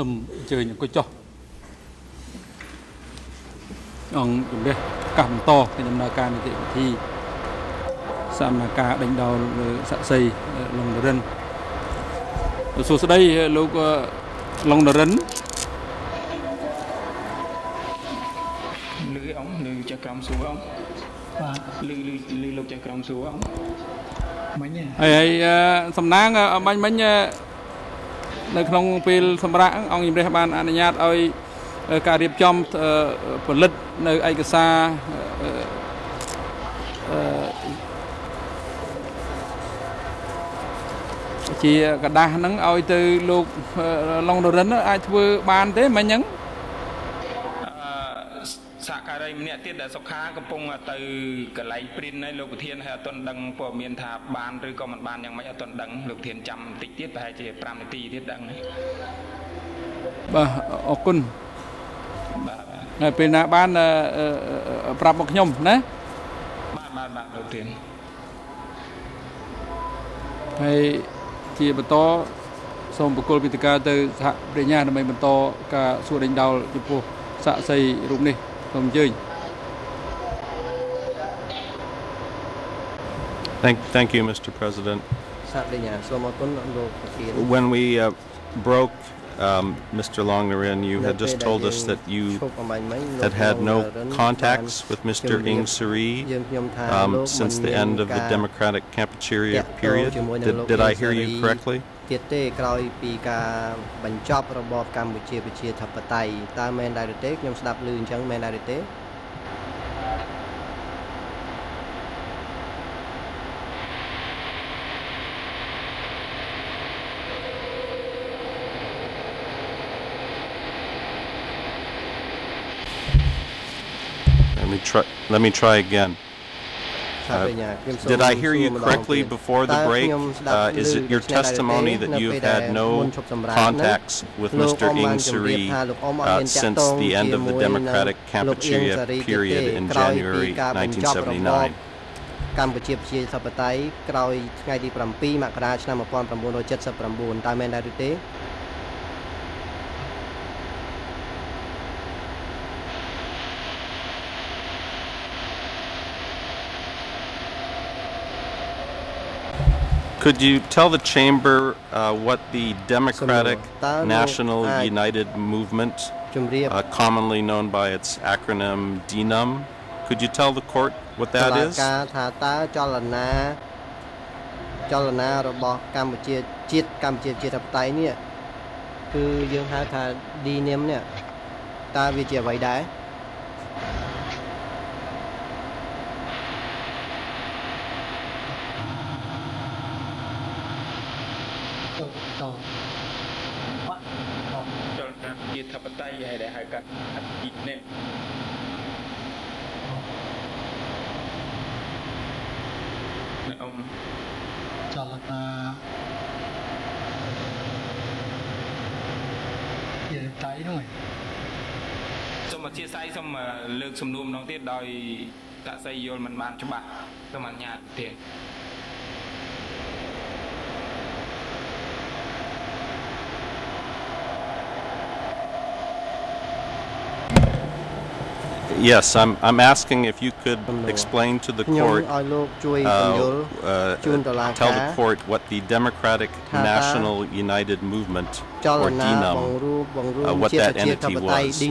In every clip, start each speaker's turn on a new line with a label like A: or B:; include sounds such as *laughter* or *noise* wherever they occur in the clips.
A: សូមអញ្ជើញអង្គុយចុះអង្គជំរះកាសបន្តពីដំណើរការនីតិវិធីសមការដេញដោលលើស័ក្តិសិទ្ធិលងនរិនសួស្តីលោកលងនរិន
B: លឺអង្គលឺចាស់ក្រមសួរអង្គបាទលឺលឺលឺលោកចាស់ក្រមសួរអង្គមិញ
A: ហើយហើយសំណាងបាញ់មិញ នៅក្នុងពេលសម្រាប់អង្គជំរះបានអនុញ្ញាតឲ្យការរៀបចំផលិតនៅឯកសារជាกระดาษហ្នឹងឲ្យទៅលោកឡុងដរិនអាចធ្វើបានទេមិញហ្នឹង
B: សហកា រីម្នាក់ទៀតដែលសុខាកំពុងទៅកន្លែងព្រិនហើយលោកប្រធានហើយអត់ទាន់ដឹងព័ត៌មានថាបានឬក៏មិនបានយ៉ាងម៉េចអត់ទាន់ដឹងលោកប្រធានចាំបន្តិចទៀតប្រហែលជា5នាទីទៀតដឹង
A: បាទអរគុណបាទពេលណាបានប្រាប់មកខ្ញុំណា
B: បាទបាទបាទលោកប្រធាន
A: ហើយជាបន្តសូមបកគលវិទ្យាទៅសហប្រញ្ញាដើម្បីបន្តការសួរដេញដោលចំពោះសាក់សីរូបនេះ
C: Thank, thank you, Mr. President. When we uh, broke um, Mr. Long Norin, you had just told us that you had had no contacts with Mr. Ieng Sary um, since the end of the Democratic Kampuchea period. Did, did I hear you correctly?
D: ទៀតទេក្រោយពីការបញ្ចប់របបកម្ពុជាប្រជាធិបតេយ្យតើមែនដែរឬទេខ្ញុំស្ដាប់ឮអញ្ចឹងមែនដែរឬទេ
C: try. Let me try again. Uh, did I hear you correctly before the break? Uh, is it your testimony that you have had no contacts with Mr. Ieng Sary uh, since the end of the Democratic Kampuchea period in January 1979? Could you tell the chamber uh, what the Democratic National United Movement, uh, commonly known by its acronym DNUM, could you tell the court what that is?
D: ចលនារបស់កម្ពុជាជាតិកម្ពុជាជាតិបតៃនេះគឺយើងហៅថា DNM នេះតើវាជាអ្វីដែរ
B: អធិស្ឋានសូមលើកសំណួរម្ដងទៀតដោយតាក់សីយល់មិនបានច្បាស់សូមអនុញ្ញាតទៀត
C: Yes, I'm, I'm asking if you could explain to the court, uh, uh, tell the court what the Democratic National United Movement, or DNUM, uh, what that entity was.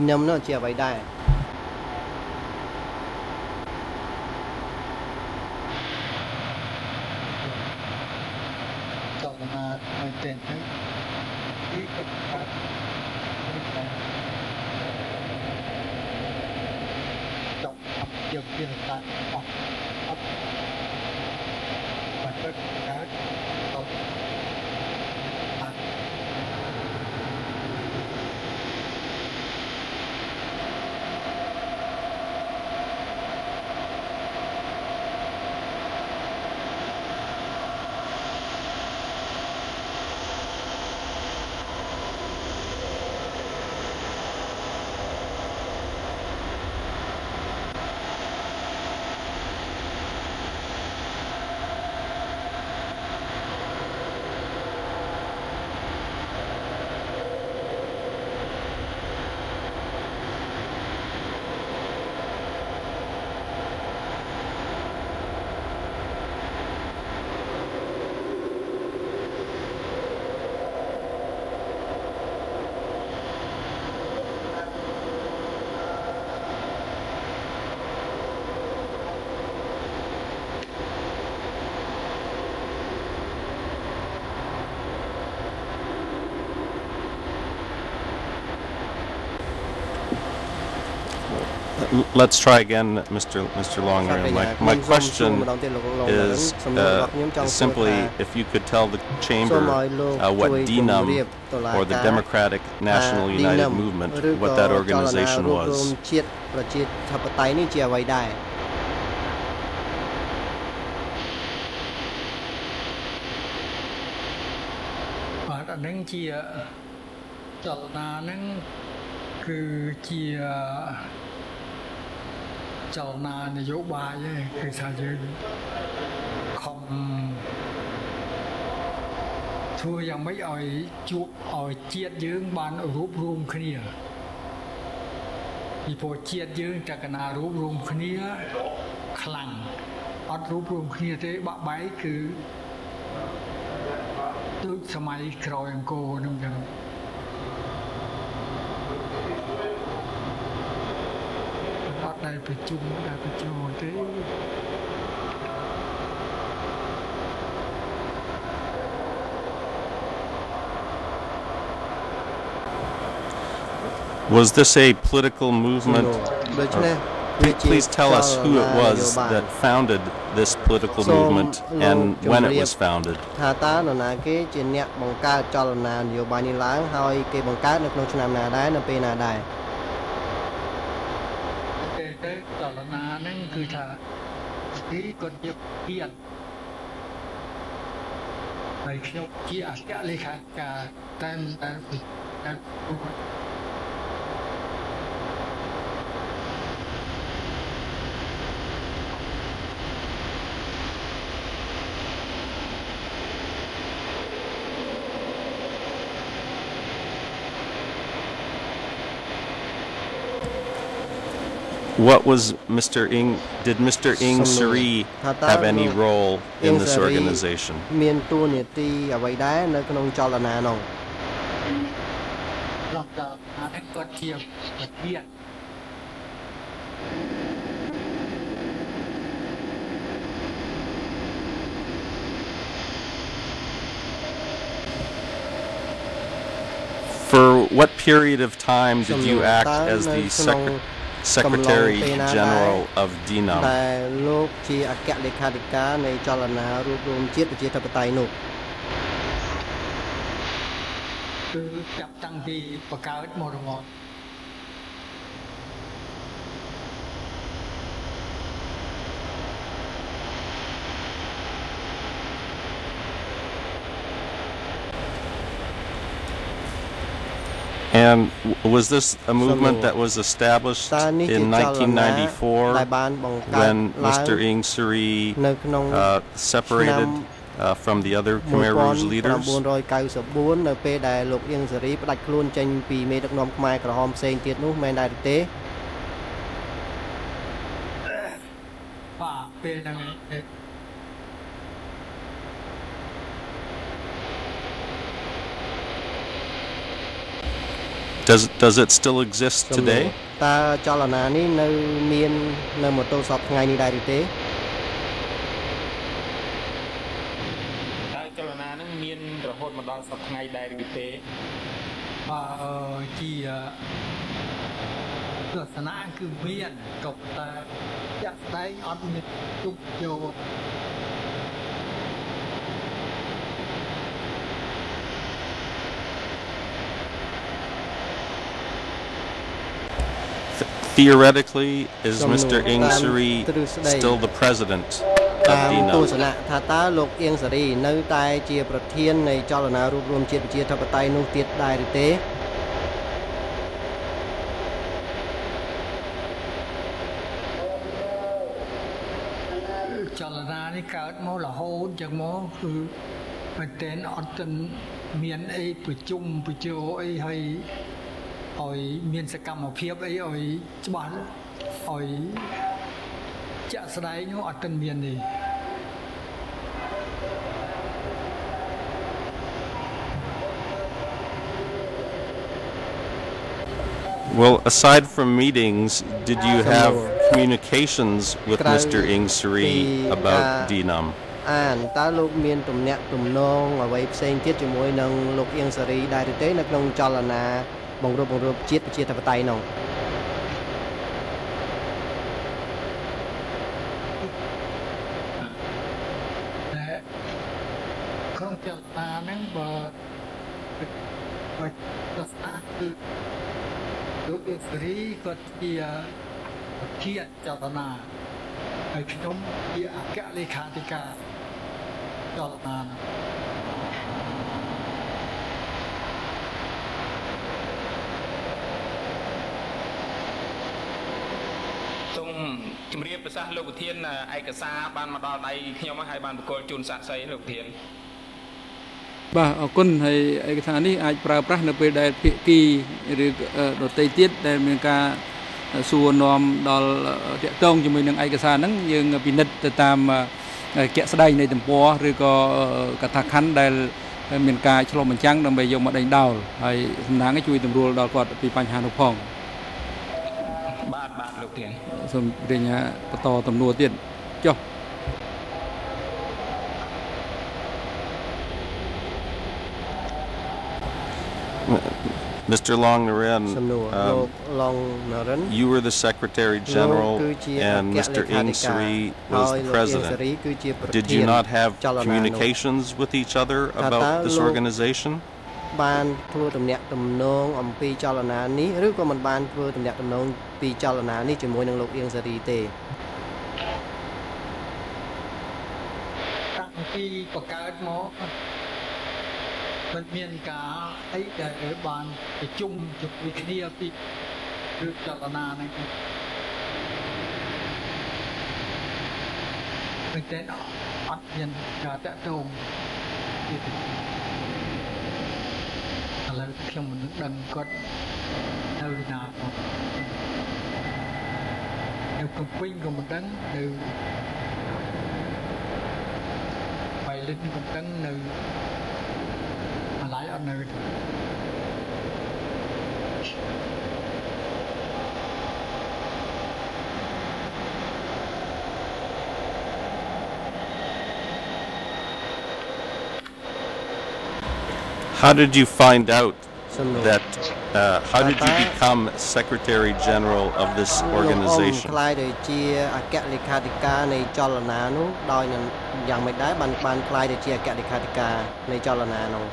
C: let's try again, Mr. Mr. Longyear. My, my question is, uh, is simply if you could tell the chamber uh, what DNUM or the Democratic National United Movement, what that organization was.
D: ប្រជាធិបតេយ្យនេះជាអ្វីដែរ
E: បាទអានឹងជាចលនាហ្នឹងគឺជា ចលនានយោបាយឯងគឺថាយើងខំធ្វើយ៉ាងម៉េចឲ្យជួបឲ្យជាតិយើងបានរួបរวมគ្នាពីព្រោះជាតិយើងតកណារួបរวมគ្នាខ្លាំងអត់រួបរวมគ្នាទេបាក់បែកគឺដូចសម័យក្រោយអង្គរនឹងចឹង
C: Was this a political movement? Please tell us who it was that founded this political movement and when it was founded.
D: ថាតើនរណាគេជាអ្នកបង្កើតចលនានយោបាយនេះឡើងហើយគេបង្កើតនៅក្នុងឆ្នាំណាដែរនៅពេលណាដែរ า
E: รณานั่นคือชาที่กดเย็ะเกี
C: ยนไปเที่ยวที่อาเซี
D: เลยค่ะการแต่แต่แต่ What was Mr.
E: Ieng? Did Mr. Ieng Sary have any role in this organization?
C: For what period of time did you act as the secretary? Secretary General of DNUM
D: ដែលលោកជាអគ្គលេខាធិការនៃចលនារួបរวมជាតិប្រជាធិបតេយ្យនោះ
E: គឺចាប់តាំងពីបង្កើតមករង
C: And was this a movement that was established in 1994 when Mr. Ieng Sary uh, separated uh, from the other Khmer Rouge leaders? Does does it still exist today?
D: តើចលនានេះនៅមាននៅមកទល់សពថ្ងៃនេះដែរឬទេ
B: តើចលនានឹងមានរហូតមកដល់សពថ្ងៃដែរឬទេ
E: បាទជាទស្សនៈគឺមានក៏តែចាក់ស្ដែងអត់មានទុកយក
C: Theoretically, is Mr. Ing Suri still the president of DNUM?
D: ទស្សនៈថាតើលោកអៀងសេរីនៅតែជាប្រធាននៃចលនារួបរวมជាតិប្រជាធិបតេយ្យនោះទៀតដែរឬទេ
E: ចលនានេះកើតមករហូតចឹងមកគឺមែនតើអត់មានអីប្រជុំបញ្ជោអីហើយ ឲ្យមានសកម្មភាពអីឲ្យច្បាស់ឲ្យជាក់ស្ដែងនោះអត់ទាន់មានទេ
C: Well, aside from meetings, did you have communications with Mr. Ing Suri about DNUM?
D: អានតើលោកមានទំនាក់ទំនងអ្វីផ្សេងទៀតជាមួយនឹងលោកអៀងសេរីដែរឬទេនៅក្នុងចលនា បង្រួបបង្រួមជាតិប្រជាធិបតេយ្យនោះក្នុង
E: ចលនាហ្នឹងបើបើប្រសាគឺលោកអេសរីគាត់ជាជាចលនាហើយខ្ញុំជាអគ្គលេខាធិការចលនា
B: ហ្នឹង ជម្រាបប្រសាសន៍លោកប្រធានឯកសារបានមកដល់ដៃខ្ញុំហើយបានបកគលជូនសាក់សីលោកប្រធាន
A: បាទអរគុណហើយឯកសារនេះអាចប្រើប្រាស់នៅពេលដែលភាគីឬដទៃទៀតដែលមានការសួរនាំដល់តាក់ទងជាមួយនឹងឯកសារហ្នឹងយើងពិនិត្យទៅតាមជាក់ស្ដែងនៃទំព័រឬក៏កថាខណ្ឌដែលមានការឆ្លុះបញ្ចាំងដើម្បីយកមកដេញដោលហើយសំណាងជួយតម្រួលដល់គាត់ពីបញ្ហានោះផង
B: បាទបាទ
C: Mr. Long Norin, um, you were the Secretary General and Mr. Ieng Sary was the President. Did you not have communications with each other about this organization?
D: បានធ្វើទំនាក់ទំនងអំពីចលនានេះឬក៏មិនបានធ្វើទំនាក់ទំនងពីចលនានេះជាមួយនឹងលោកអៀងសេរីទេ
E: តាំងពីបង្កើតមកមិនមានការអីដែលបានប្រជុំជាមួយគ្នាពីឬចលនាហ្នឹងមិនតែអត់មានការតាក់ទងទៀត ឥឡូវខ្ញុំមិនដឹងគាត់នៅណាផងនៅកំពេញក៏មិនដឹងនៅបៃលិនក៏មិនដឹងនៅ lại ở nơi
C: How did you find out that uh, how did you become Secretary General of this organization
D: ខ្លាយទៅជាអគ្គលេខាធិការនៃចលនានោះដោយនឹងយ៉ាងមិនដែរបានបានខ្លាយទៅជាអគ្គលេខាធិការនៃចលនានោះ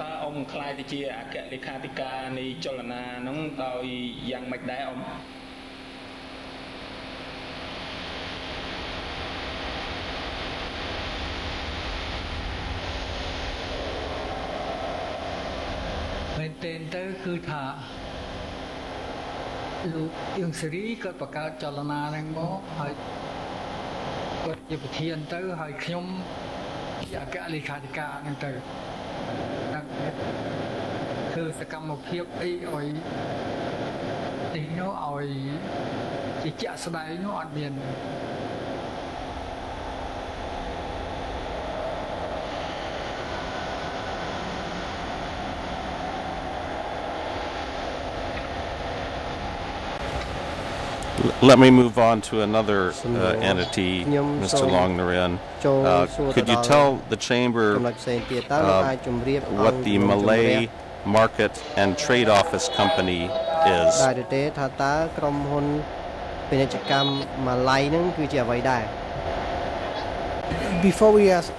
B: តើអ៊ំខ្លាយទៅជាអគ្គលេខាធិការនៃចលនានោះដោយយ៉ាងមិនដែរអ៊ំ
E: ទែនទៅគឺថាលោកអៀងសេរីគាត់បង្កើតចលនាហ្នឹងមកហើយគាត់ជាប្រធានទៅហើយខ្ញុំជាអគ្គលេខាធិការហ្នឹងទៅដាក់ធ្វើសកម្មភាពអីឲ្យទីនោះឲ្យជាជាក់ស្ដែងនោះអត់មាន
C: Let me move on to another uh, entity, Mr. Long Norin. Uh, could you tell the Chamber uh, what the Malay Market and Trade Office Company is?
F: Before we ask,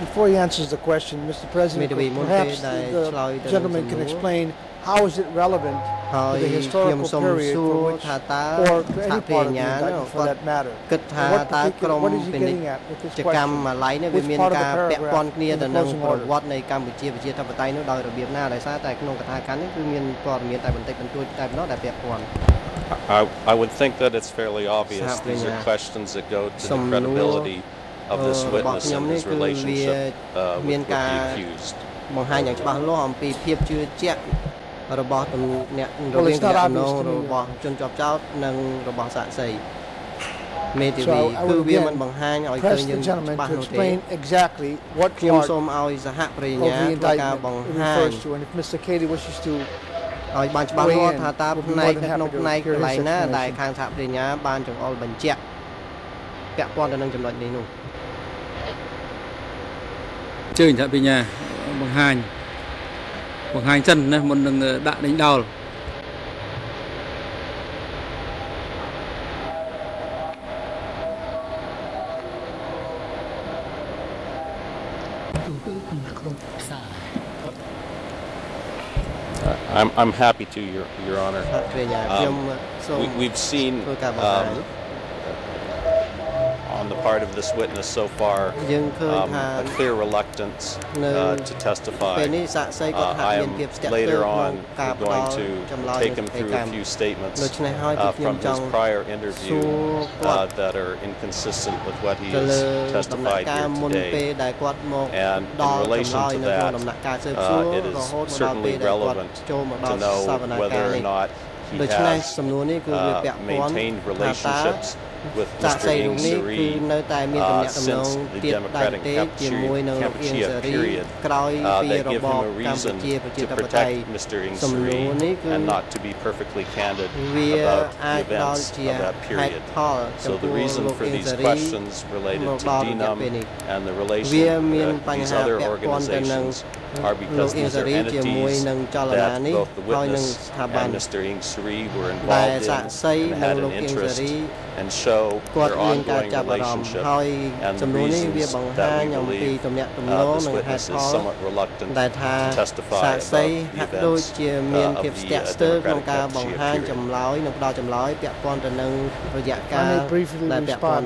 F: before he answers the question, Mr. President, perhaps the gentleman can explain how is it relevant
D: ហើយខ្ញុំសូមសួរថាតើសហគ្រាសញ្ញានោះគាត់គិតថាតើក្រមពាណិជ្ជកម្មម៉ាឡៃនេះវាមានការពាក់ព័ន្ធគ្នាទៅនឹងប្រវត្តិនៃកម្ពុជាប្រជាធិបតេយ្យនោះដោយរបៀបណាដោយសារតែក្នុងកថាខណ្ឌនេះគឺមានព័ត៌មានតែបន្តិចបន្តួចតែប៉ុណ្ណោះដែលពាក់ព័ន្ធ
C: I, I would think that it's fairly obvious. These are questions that go to the credibility of this witness and his relationship uh, with, with the accused.
D: បង្ហាញយ៉ាងច្បាស់លាស់អំពីភាពជឿជាក់ របស់អ្នករវាងទំនាក់ទំនងរបស់ជនជាប់ចោតនិងរបស់សាក្សីមេធាវីគឺវាមិនបង្ហាញឲ្យឃើញយើងច្បាស់នោះទេ
F: exactly what
D: ខ្ញុំសូមឲ្យសហប្រញ្ញាធ្វើការបង្ហាញឲ្យបានច្បាស់លាស់ថាតើផ្នែកនៅក្នុងផ្នែកកន្លែងណាដែលខាងសហប្រញ្ញាបានចង្អុលបញ្ជាក់ពាក់ព័ន្ធទៅនឹងចំណុចនេះនោះ
A: ជើញសហប្រញ្ញាបង្ហាញ khoảng hai chân này
E: một đường ờ, đạn đánh đầu.
C: I'm, I'm happy to, Your, Your Honor.
D: Um, we,
C: have seen
D: um,
C: on the part of this witness so far um, a clear reluctance uh, to testify. Uh, I am later on going to take him through a few statements uh, from his prior interview uh, that are inconsistent with what he has testified here today. And in relation to that, uh, it is certainly relevant to know whether or not he has uh, maintained relationships with
D: សាក
C: Mr.
D: សីរូ
C: Ing
D: បនេះគឺ
C: Suri
D: នៅតែមានទំ
C: uh,
D: នាក់ទំនង
C: since the
D: ទៀតដែរ
C: Democratic
D: ទេជាមួយនឹងលោកអៀង
C: Kampuchea
D: សេរី
C: period.
D: ក្រោយ
C: Uh,
D: ពី
C: they
D: រ
C: give
D: ប
C: him
D: ប
C: a
D: កម្ reason ពុជាប្រជា
C: to
D: ធិបតេយ្យ
C: protect Mr. Ing
D: សំណួរ
C: Suri
D: នេះគឺ
C: and not to be perfectly candid
D: វា
C: about
D: អាច
C: the
D: ដល់
C: events
D: ជា
C: of that
D: ហេតុ
C: period.
D: ផលចំ
C: So
D: ពោ
C: the ះ reason
D: លោក
C: for
D: អៀង
C: these
D: សេរី
C: questions related
D: មក
C: to
D: ដល់រយៈពេល
C: DNUM
D: នេះ
C: and the
D: វា
C: relation
D: មាន
C: uh,
D: បញ្ these ហា
C: other
D: ពាក់ព័ន្ធទៅនឹង
C: organizations are
D: លោក
C: because
D: អៀង
C: these
D: សេ
C: are
D: រីជាមួយ
C: entities
D: នឹងចលនា
C: that
D: នេះ
C: both the
D: ហើយនឹង
C: witness
D: ស្ថាប័ន
C: and Mr. Ing Suri were
D: ដែល
C: involved
D: សាក
C: in
D: សី
C: and
D: និង
C: had
D: លោក
C: an
D: អៀងសេ
C: interest
D: រី
C: and show
D: គាត់
C: their
D: មានការ
C: ongoing
D: ចាប់អារម្មណ៍
C: relationship
D: ហើយ
C: and
D: ចំ
C: the
D: នួននេះវា
C: reasons
D: បង្ that ហាញ
C: we
D: អំពី
C: believe
D: ទំនាក់ទំន
C: uh,
D: ង
C: this
D: និងហេតុ
C: witness
D: ផល
C: is somewhat reluctant
D: ដែលថា
C: to testify
D: សាកសី
C: about
D: ហាក់
C: the
D: ដូច
C: events
D: ជាមាន
C: uh,
D: ភាព
C: of
D: ស្ the ទាក់
C: uh,
D: ស្ទើរក្នុង
C: Democratic
D: ការបង្ Kampuchea ហាញ
C: period.
D: ចម្លើយនិងផ្ដល់ចម្លើយពាក់ព័ន្ធទៅនឹងរយៈកា
F: I
D: ល
F: may briefly
D: ដែលពាក់ព័ន្ធ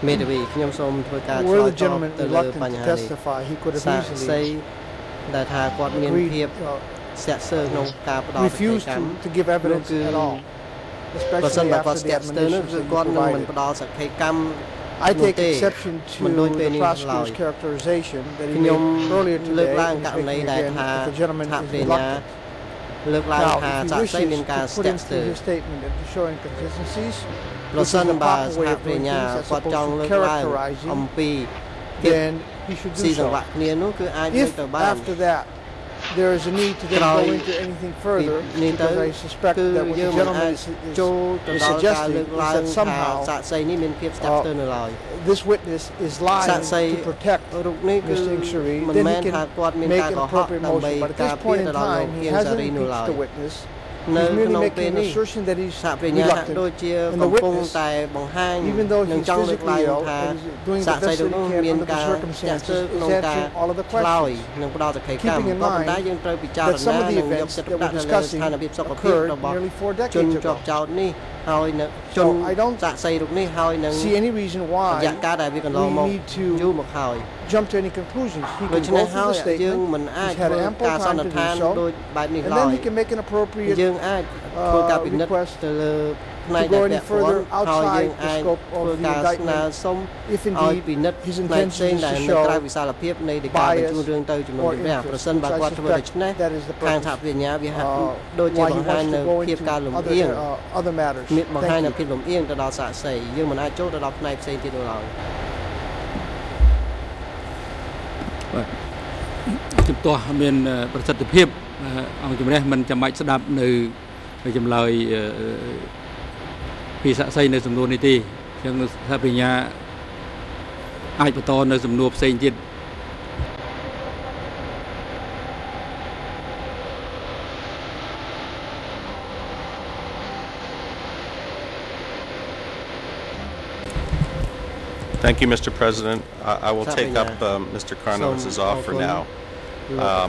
F: respond,
D: នោះ
F: Mr. President.
D: មេធាវីខ្ញុំសូមធ្វើការឆ្លើ
F: Were
D: យ
F: the
D: តប
F: gentleman
D: ទៅលើ
F: reluctant
D: បញ្ to ហានេះ
F: testify, he could have
D: សាកសី
F: easily
D: ដែលថាគាត់មាន
F: agreed,
D: ភាព
F: uh,
D: ស្ទាក់ស្ទើរក្នុងការផ្ដល់សេចក្តី
F: refused
D: កម្ម
F: to, to give evidence
D: Look,
F: at all,
D: បើសិន
F: especially
D: បើគាត់
F: after
D: ស្ the ទាក់ស្ទើរនោះ
F: admonitions
D: គឺ
F: that you
D: គាត់នឹងមិន
F: provided.
D: ផ្ដល់សក្ខីកម្ម
F: I
D: នោះ
F: take
D: ទេ
F: exception to
D: មិនដូចពេល
F: the
D: នេះឡើយ
F: prosecutor's characterization that he
D: ខ្ញុំ
F: made earlier
D: លើក
F: today
D: ឡើង
F: in
D: ករណី
F: speaking
D: ដែល
F: again
D: ថា
F: that the gentleman
D: ថា
F: is
D: ព្រះញ្ញា
F: reluctant.
D: លើកឡើង
F: Now,
D: ថា
F: if
D: សា
F: he
D: កសី
F: wishes
D: មានការ
F: to
D: ស្ put ទាក់ស្ទើ
F: into
D: រ
F: his statement and to show inconsistencies, If after that there is a need to go into anything further, because I suspect that what the gentleman is, is, is suggesting is that somehow
D: uh, uh
F: this witness is lying to protect Mr. Then he can make an appropriate motion. But at this point in time, he hasn't impeached the witness.
D: នៅ
F: He's
D: ក្នុង
F: merely
D: ពេល
F: making an
D: នេះ
F: assertion that he's
D: សហព្រះញ្ញាហាក់
F: reluctant.
D: ដូចជា
F: And
D: កំ
F: the
D: ពុង
F: witness,
D: តែបង្ហាញ
F: even though
D: និង
F: he's
D: ចង់លើកឡើង
F: physically ill
D: ថា
F: and is doing
D: សា
F: the
D: កសី
F: best
D: ទៅ
F: that
D: នោះ
F: he can
D: មាន
F: under the
D: ការស្ទាក់ស្ទើរ
F: circumstances
D: ក្នុង
F: is
D: ការ
F: answering all of the
D: ឆ្លើយ
F: questions.
D: និងផ្ដល់សក្ខីកម្ម
F: Keeping in
D: ក៏ប៉ុន្តែ
F: mind
D: យើងត្រូវពិចារ
F: that some
D: ណា
F: of the
D: និងយក
F: events
D: ចិត្ត
F: that
D: ទុក
F: we're
D: ដាក់ទៅលើ
F: discussing
D: ស្ថានភាពសុខភាព
F: occurred
D: របស់
F: nearly four
D: ជន
F: decades
D: ជាប់
F: ago.
D: ចោតនេះ ហើយនៅជន
F: I don't
D: សាកសីរូបនេះហើយនឹង
F: See any reason
D: រ
F: why
D: យៈកាលដែលវាកន្លងមក
F: we need to
D: យូរមកហើយ
F: jump to any conclusions. He
D: ដូ
F: can
D: ច្នេះ
F: go
D: ហើ
F: through
D: យ
F: the
D: យើង
F: statement,
D: មិនអាច
F: he's had
D: ធ្វើ
F: ample
D: ការស
F: time
D: ន្និ
F: to
D: ដ្ឋាន
F: do so,
D: ដូចបែបនេះ
F: and
D: ឡើ
F: then
D: យ
F: he can make an appropriate
D: យើងអាចធ្វើការពិនិត្យ
F: request
D: ទៅលើ ផ្នែក
F: to
D: ដែល
F: go any
D: ពាក់ព័ន្ធ
F: further
D: ហើយយើង
F: outside the
D: អាច
F: scope of
D: ធ្វើ
F: the
D: ការស្នើ
F: indictment
D: សុំ
F: if
D: ឲ្យ
F: indeed
D: ពិនិត្យ
F: his
D: ផ្នែកផ្សេង
F: intention is
D: ដែល
F: to
D: នៅ
F: show
D: ក្រៅវិសាលភាពនៃការបញ្ជូនរឿងទៅជំនុំ
F: or
D: ជម្រះ
F: interest,
D: ប្រសិនបើ
F: which I
D: គាត់ធ្វើដូ
F: suspect
D: ច្នេះ
F: that is the
D: ខាង
F: purpose
D: ថាបញ្ញាវាហាក់
F: uh,
D: ដូចជា
F: why he
D: បង្ហាញ
F: wants
D: នៅ
F: to go
D: ភាព
F: into
D: ការលំ
F: other,
D: អៀង
F: uh, other matters.
D: មានបង្ហាញ
F: Thank
D: នៅ
F: you.
D: ភាពលំអៀងទៅដល់សាកសីយើងមិនអាចចូលទៅដល់ផ្នែកផ្សេងទៀតនោះឡើយ
A: ជំទាស់មានប្រសិទ្ធភាពអង្គជំរះមិនចាំបាច់ស្ដាប់នៅចម្លើយ ពីសាក់សីនៅសំណួរនេះទេអញ្ចឹងថាបញ្ញាអាចបន្តនៅសំណួរផ្សេងទៀត
C: Thank you, Mr. President. I, I will take up uh, um, Mr. Karnavas's offer now. Mr.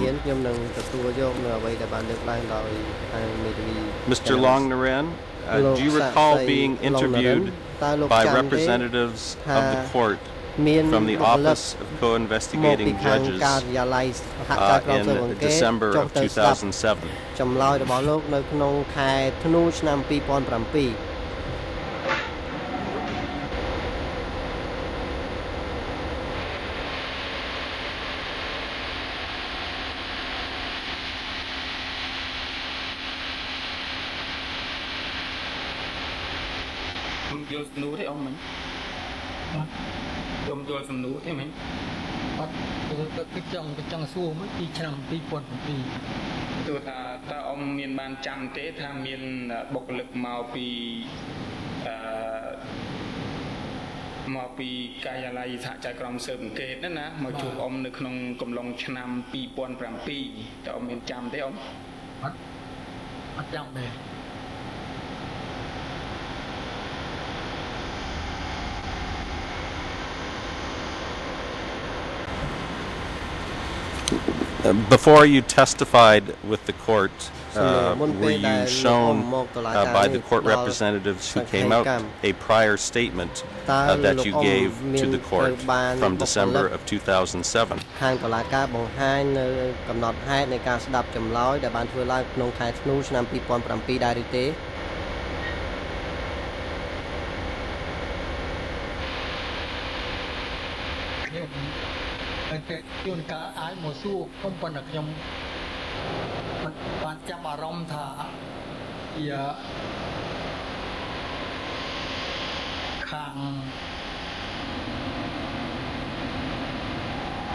C: Um, Long Norin, uh, do you recall being interviewed by representatives of the court from the Office of Co-Investigating Judges uh, in December of 2007?
D: សំ
B: ណួរទេមិញ
E: អត់ទៅគឺចង់ចង់សួរមកពីឆ្នាំ2007
B: ទោះថាតើអ៊ំមានបានចាំទេថាមានបុគ្គលិកមកពីអឺមកពីការិយាល័យសហចក្រមស៊ើបអង្កេតណាណាមកជួបអ៊ំនៅក្នុងកំឡុងឆ្នាំ2007តើអ៊ំមានចាំទេអ៊ំ
E: អត់អត់ចាំដែ
C: before you testified with the court, uh, were you shown uh, by the court representatives who came out a prior statement uh, that you gave to the court from December of 2007?
D: ខាងតុលាការបង្ហាញនៅកំណត់ហេតុនៃការស្ដាប់ចម្លើយដែលបានធ្វើឡើងក្នុងខែធ្នូឆ្នាំ2007ដែរឬទេ
E: កាលអាចមកសួរខ្ញុំប៉ុន្តែខ្ញុំមិនបានចាប់អារម្មណ៍ថាជាខាង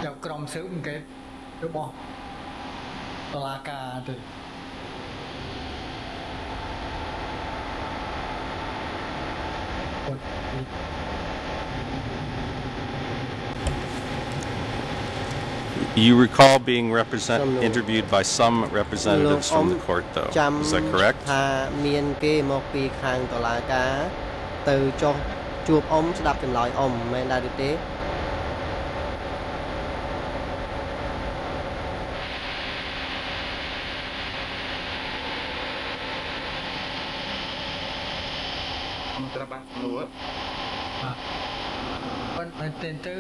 E: ចាប់ក្រុមស៊ើបអង្កេតរបស់តុលាការទេ
C: You recall being represent, interviewed by some representatives from the court, though. Is that correct?
D: ថាមានគេមកពីខាងតុលាការទៅចុះជួបអ៊ំស្ដាប់ចម្លើយអ៊ំមែនដែរឬទេ
B: អ៊ំត្រាប់បានស្រួល
E: ប៉ុន្តែទៅ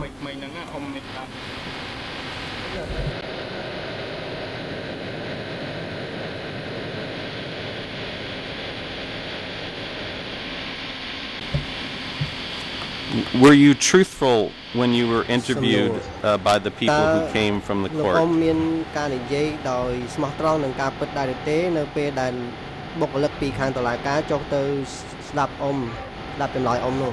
B: មិញហ្នឹងអ៊ំនេះបាទ
C: Were you truthful when you were interviewed uh, by the people who came from the court?
D: លោកអ៊ំមានការនិយាយដោយស្មោះត្រង់នឹងការពិតដែរទេនៅពេលដែលបុគ្គលិកពីខាងតុលាការចុះទៅស្ដាប់អ៊ំស្ដាប់ចម្លើយអ៊ំនោះ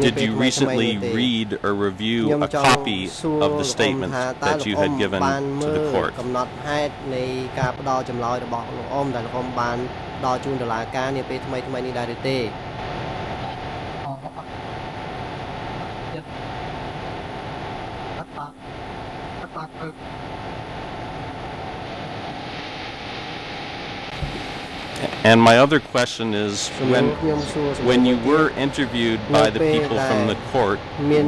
C: did you recently read or review a copy of the statement that you had given to the court?
D: កំណត់ហេតុនៃការផ្ដល់ចម្លើយរបស់លោកអ៊ំដែលលោកអ៊ំបានផ្ដល់ជូនតុលាការនាពេលថ្មីថ្មីនេះដែរឬទេ
C: And my other question is when, when you were interviewed by the people from the court,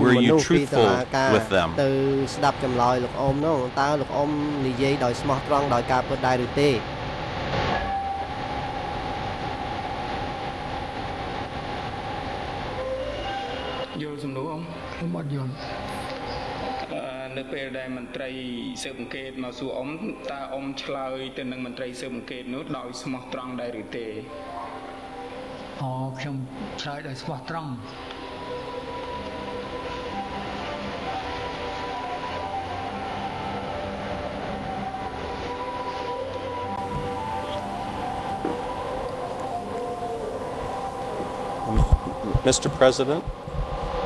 C: were you truthful with them?
D: ទៅស្ដាប់ចម្លើយលោកអ៊ំនោះតើលោកអ៊ំនិយាយដោយស្មោះត្រង់ដោយការពិតដែរឬទេ
B: យល់សំណួរអ៊ំ
E: ខ្ញុំអត់យល់
B: នៅពេលដែលមន្ត្រីស៊ើបអង្កេតមកសួរអ៊ំតើអ៊ំឆ្លើយទៅនឹងមន្ត្រីស៊ើបអង្កេតនោះដោយស្មោះត្រង់ដែរឬទេ
E: អូខ្ញុំឆ្លើយដោយស្មោះត្រង់
C: Mr. President Uh,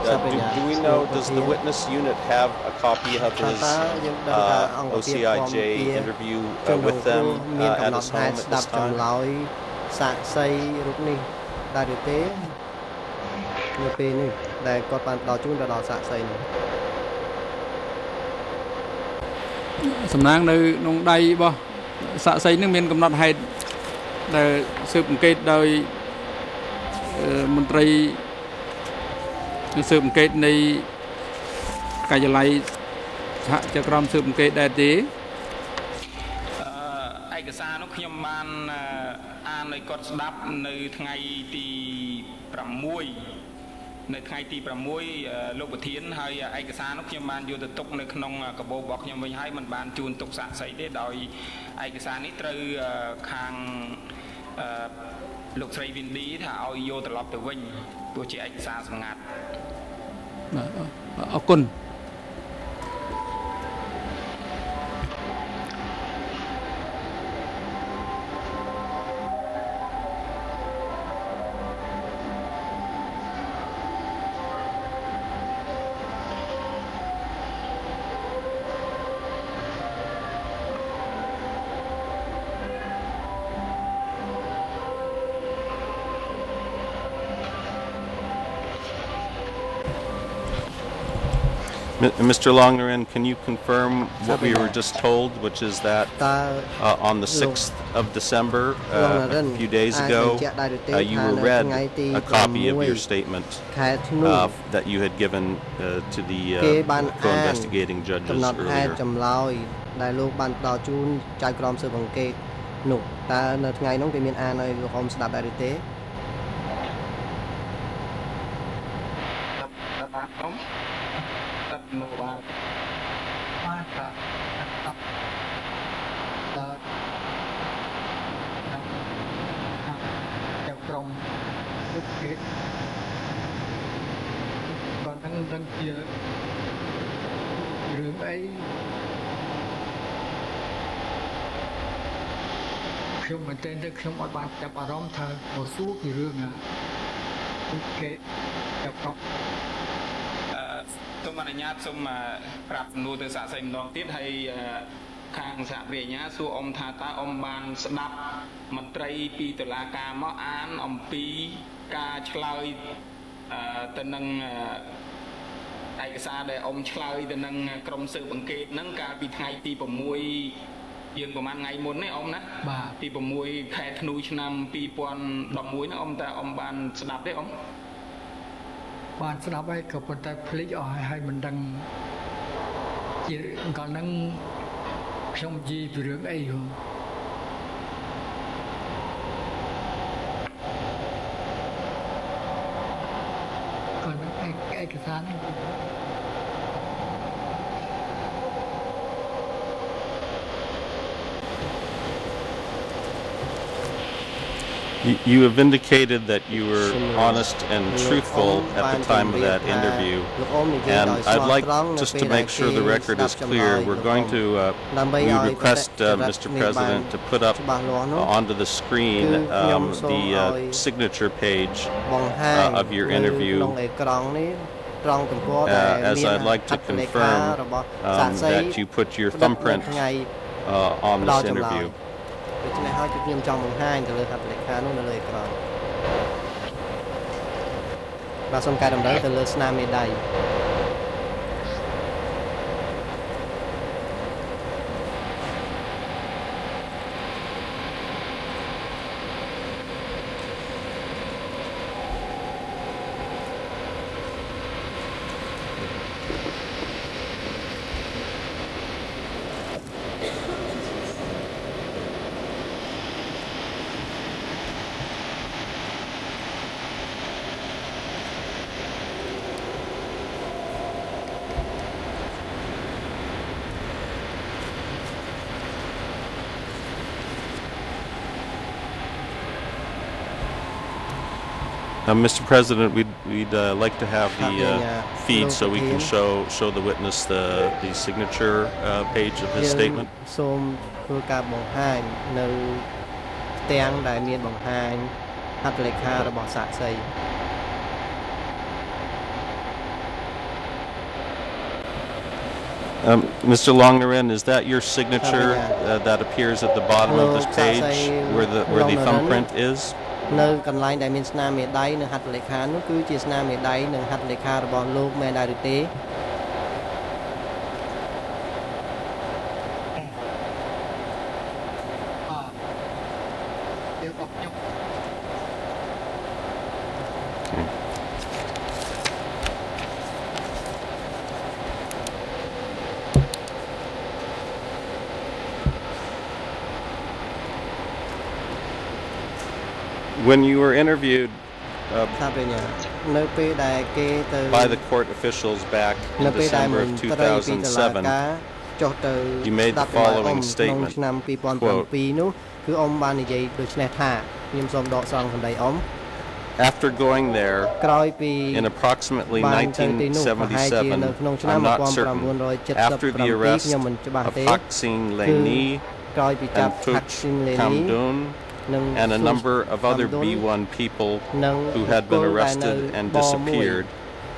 C: do, do, we know, does the witness unit have a copy of his uh, OCIJ interview uh, with them uh, at his home at this time?
D: សាកសីរូបនេះដែរឬទេនៅពេលនេះដែលគាត់បានផ្ដល់ជូនទៅដល់សាកសីនោះ
A: សំណាងនៅក្នុងដៃរបស់សាកសីនឹងមានកំណត់ហេតុដែលស៊ើបអង្កេតដោយមន្ត្រី ស៊ើបអង្កេតនៃការិយាល័យសហចក្រមស៊ើបអង្កេតដែរទេ
B: អឺឯកសារនោះខ្ញុំបានអានឲ្យគាត់ស្ដាប់នៅថ្ងៃទី6នៅថ្ងៃទី6លោកប្រធានហើយឯកសារនោះខ្ញុំបានយកទៅទុកនៅក្នុងកាបូបរបស់ខ្ញុំវិញហើយមិនបានជូនទុកសាក់សីទេដោយឯកសារនេះត្រូវខាងលោកស្រីវិនឌីថាឲ្យយកត្រឡប់ទៅវិញព្រោះជាឯកសារសម្ងាត់
A: អរគុណ
C: Mr. Long Norin, can you confirm what we were just told, which is that uh, on the 6th of December, uh, a few days ago, uh, you were read a copy of your statement uh, that you had given uh, to the uh, co-investigating judges earlier?
E: ខ្ញុំមែនទែនទៅខ្ញុំអត់បានចាប់អារម្មណ៍ថាមកសួរពីរឿងគេចាប់ក្រុម
B: សូមអនុញ្ញាតសូមប្រាប់សំណួរទៅសាកសីម្ដងទៀតហើយខាងសហវិញ្ញាសួរអ៊ំថាតើអ៊ំបានស្ដាប់មន្ត្រីពីតុលាការមកអានអំពីការឆ្លើយទៅនឹងឯកសារដែលអ៊ំឆ្លើយទៅនឹងក្រុមស៊ើបអង្កេតហ្នឹងកាលពីថ្ងៃទី6 យើងប្រហែលថ្ងៃមុននេះអ៊ំណា
E: បាទ
B: ទី6ខែធ្នូឆ្នាំ2011ហ្នឹងអ៊ំតើអ៊ំបានស្ដាប់ទេអ៊ំ
E: បានស្ដាប់ហើយក៏ប៉ុន្តែភ្លេចអស់ហើយមិនដឹងជាកាលហ្នឹងខ្ញុំនិយាយពីរឿងអីហ៎គាត់ឯកសារហ្នឹង
C: You, have indicated that you were honest and truthful at the time of that interview. And I'd like, just to make sure the record is clear, we're going to, uh, we request, uh, Mr. President, to put up uh, onto the screen um, the uh, signature page uh, of your interview. Uh, as I'd like to confirm um, that you put your thumbprint on this interview.
D: ការនោះនៅលើអេក្រង់បាទសូមការតម្រូវទៅលើស្នាមមេដៃ
C: Uh, Mr. President, we'd, we'd uh, like to have the uh, uh, feed so we can show show the witness the the signature uh, page of his statement. Um, Mr. Long Norin, is that your signature uh, that appears at the bottom of this page where the where the thumbprint is?
D: នៅកន្លែងដែលមានស្នាមមេដៃនិងហត្ថលេខានោះគឺជាស្នាមមេដៃនិងហត្ថលេខារបស់លោកមែនដែរឬទេ
C: interviewed uh, by the court officials back in December of 2007, you made the following statement, quote, after going there in approximately 1977, I'm not certain, after the arrest of
D: Thaksin Leini
C: and Tuch Kamdun, and a number of other B1 people who had been arrested and disappeared,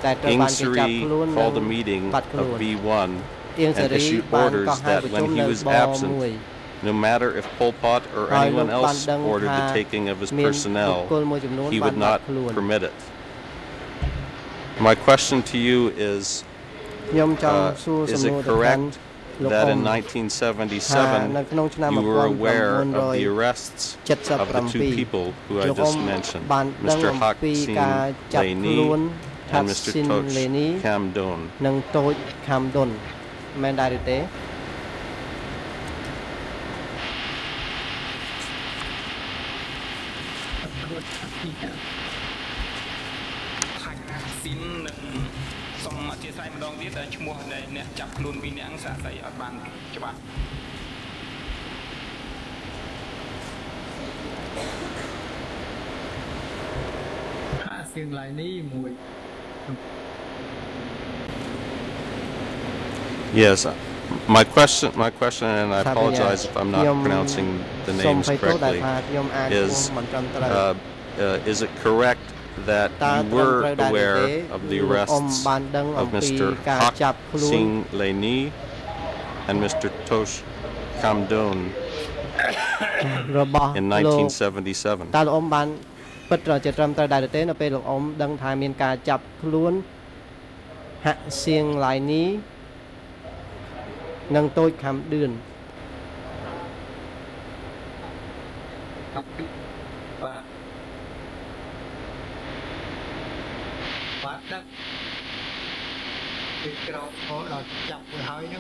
D: Ieng Sary
C: called a meeting of B1 and issued orders that when he was absent, no matter if Pol Pot or anyone else ordered the taking of his personnel, he would not permit it. My question to you is, uh, is it correct that in 1977 you were aware of the arrests of the two people who I just mentioned, Mr. Hak
D: Sin
C: and Mr. Toch
D: Cam Don. ចា
B: ប់ខ្លួនពីរនាក់សាកសីអត់បានច្បាស់
E: ហាក់សៀងឡៃនេះមួយ
C: Yes. My question, my question, and I
D: ថាបញ្ញា
C: apologize if I'm not
D: ខ្ញុំ
C: pronouncing the
D: សូម
C: names
D: ភ័យទោសដែល
C: correctly.
D: ថាខ្ញុំអាចឈ្មោះ
C: Is
D: មិនត្រឹមត្រូវ
C: uh, uh, is it correct that
D: តើ
C: you
D: ត្រឹម
C: were
D: ត្រូវដែរឬ
C: aware
D: ទេ
C: of the
D: លោកអ៊ំ
C: arrests
D: បានដឹងអំ
C: of
D: ពី
C: Mr.
D: ការចាប់ខ្លួន
C: Hak Sing Leni and Mr. Tosh Kamdon *coughs*
D: របស់
C: in
D: លោក
C: 1977?
D: តើលោកអ៊ំបានពិតត្រជាត្រឹមត្រូវដែរឬទេនៅពេលលោកអ៊ំដឹងថាមានការចាប់ខ្លួនហាក់សៀងឡៃនីនិងតូចខាំដឿន
E: cái đó. Là hai nước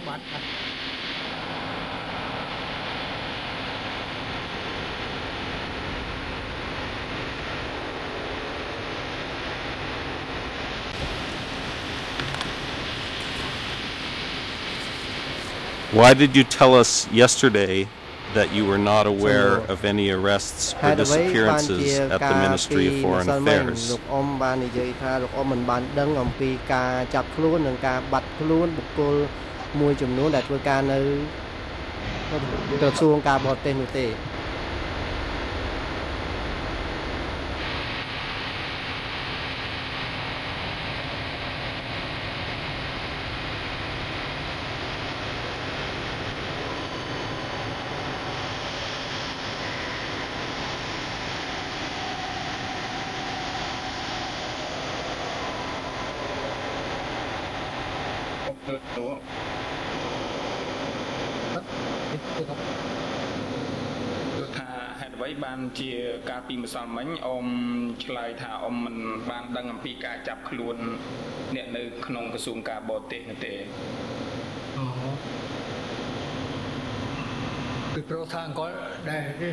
C: Why did you tell us yesterday that you were not aware of any arrests
D: ហេ
C: or
D: តុអ្វីបានជា
C: disappearances at the
D: ការពី
C: Ministry of
D: ម្ Foreign សិលមិញ
C: Affairs?
D: លោកអ៊ំបាននិយាយថាលោកអ៊ំមិនបានដឹងអំពីការចាប់ខ្លួននិងការបាត់ខ្លួនបុគ្គលមួយចំនួនដែលធ្វើការនៅក្រសួងការបរទេសនោះទេ
B: ថាហេតុអ្វីបានជាកាលពីម្សិលមិញអ៊ំឆ្លើយថាអ៊ំមិនបានដឹងអំពីការចាប់ខ្លួន អ្នកនៅ ក្នុងក្រសួងការបរទេសនោះទេ
E: អូពីព្រោះថាអង្គដែលគេ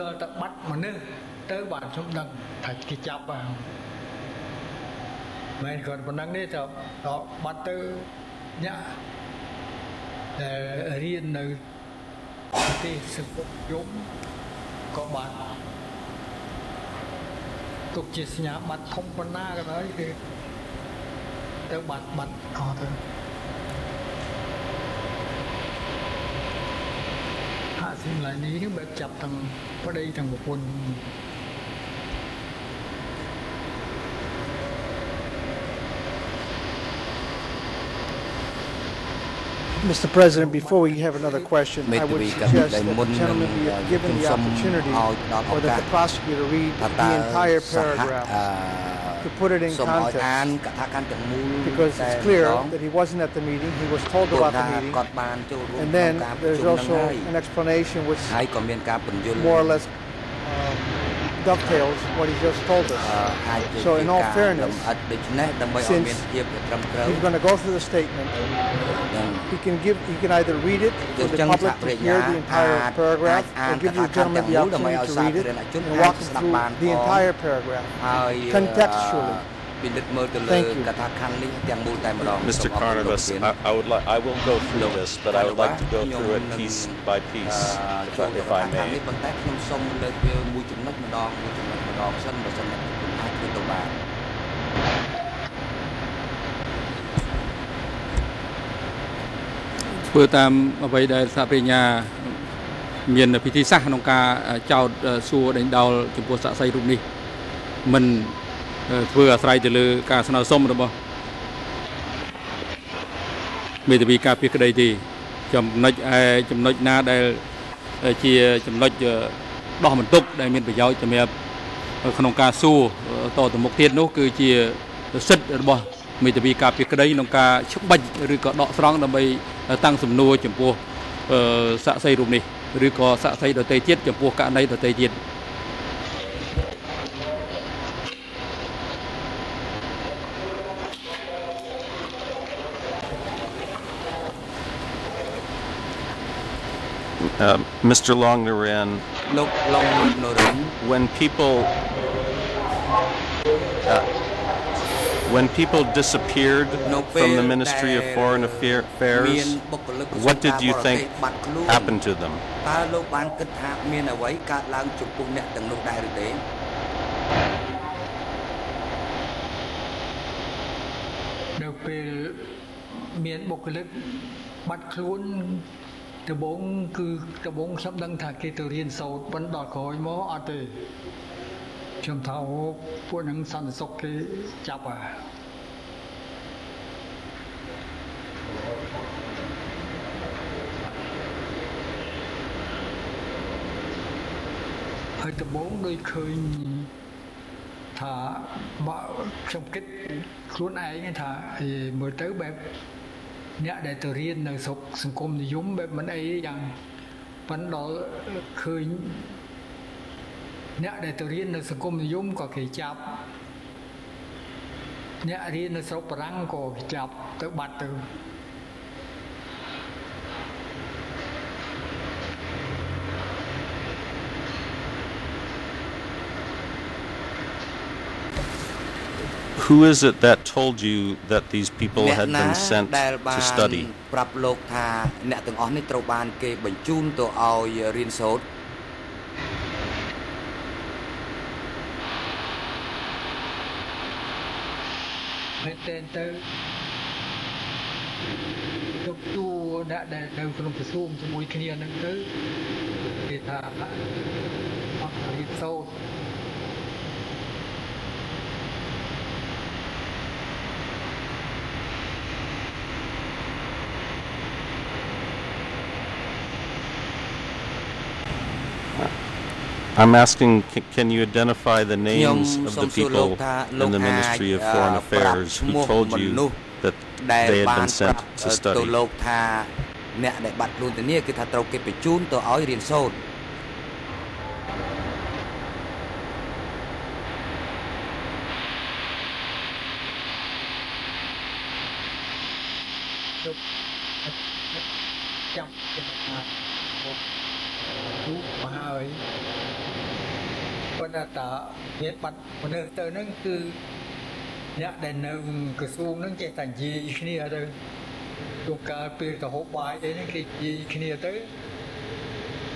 E: តើតបាត់មនុស្សទៅបានខ្ញុំដឹងថាគេចាប់ហើយមិនគាត់ប៉ុណ្ណឹងទេទៅដល់បាត់ទៅអ្នក ដែលរៀននៅប្រទេសសង្គមយមក៏បានទុកជាសញ្ញាបត្រធំប៉ុណ្ណាក៏ដោយគេទៅបាត់បាត់អស់ទៅហាក់ស៊ីមឡាយនេះបែបចាប់ទាំងប្តីទាំងប្រពន្ធ
F: Mr. President, before we have another question, I would suggest that the gentleman be given the opportunity or that the prosecutor read the entire paragraph to put it in context. Because it's clear that he wasn't at the meeting, he was told about the meeting, and then there's also an explanation which more or less um, dovetails what he just told us. So in all fairness, since he's going to go through the statement, he can give he can either read it for the public to hear the entire paragraph or give you gentlemen the opportunity to read it and walk through the entire paragraph contextually. Thank you.
C: Mr. Karnavas, I, would like, I will go through this, but I would like to go through it piece by piece, if I, if I may.
A: ធ្វើតាមអ្វីដែលសាភិញ្ញាមានពិធីសាសក្នុងការចោទសួរដេញដោលចំពោះសាក់សីរូបនេះມັນ ធ្វើអាស្រ័យទៅលើការស្នើសុំរបស់មេធាវីការពារក្តីទេចំណុចឯចំណុចណាដែលជាចំណុចដោះបន្ទុកដែលមានប្រយោជន៍សម្រាប់ក្នុងការសួរតទៅមុខទៀតនោះគឺជាសិទ្ធិរបស់មេធាវីការពារក្តីក្នុងការច្បាច់ឬក៏ដកស្រង់ដើម្បីតាំងសំណួរចំពោះសាក់សីរូបនេះឬក៏សាក់សីដទៃទៀតចំពោះករណីដទៃទៀត
C: Uh, Mr. Long Norin, when people uh, when people disappeared from the Ministry of Foreign Affairs, what did you think happened to them?
E: ដំបងគឺដំបងខ្ញុំដឹងថាគេទៅរៀនសូត្រប៉ុន្តែដល់ក្រោយមកអត់ទេខ្ញុំថាអូពួកនឹងសន្តិសុខគេចាប់អាហើយដំបងដូចឃើញថាបើខ្ញុំគិតខ្លួនឯងថាមើលទៅបែប អ្នកដែលទៅរៀននៅស្រុកសង្គមនិយមបែបមិនអីយ៉ាងប៉ុន្តែដល់ឃើញអ្នកដែលទៅរៀននៅសង្គមនិយមក៏គេចាប់អ្នករៀននៅស្រុកបារាំងក៏គេចាប់ទៅបាត់ទៅ
C: Who is it that told you that these people had been sent to study?
G: ប្រាប់លោកថាអ្នកទាំងអស់នេះត្រូវបានគេបញ្ជូនទៅឲ្យរៀនសូត្រ
E: មែនតើទៅទុកទួដាក់ដែលនៅក្នុងក្រសួងជាមួយគ្នានឹងទៅគេថាអត់រៀនសូត្រ
C: I'm asking, can you identify the names of the people in the Ministry of Foreign Affairs who told you that they had been sent to study?
G: តា
E: មានបាត់មនុស្សទៅហ្នឹងគឺអ្នកដែលនៅក្រសួងហ្នឹងចេះតែនិយាយគ្នាទៅជួនកាលពេលទៅហូបបាយអីហ្នឹងគេនិយាយគ្នាទៅ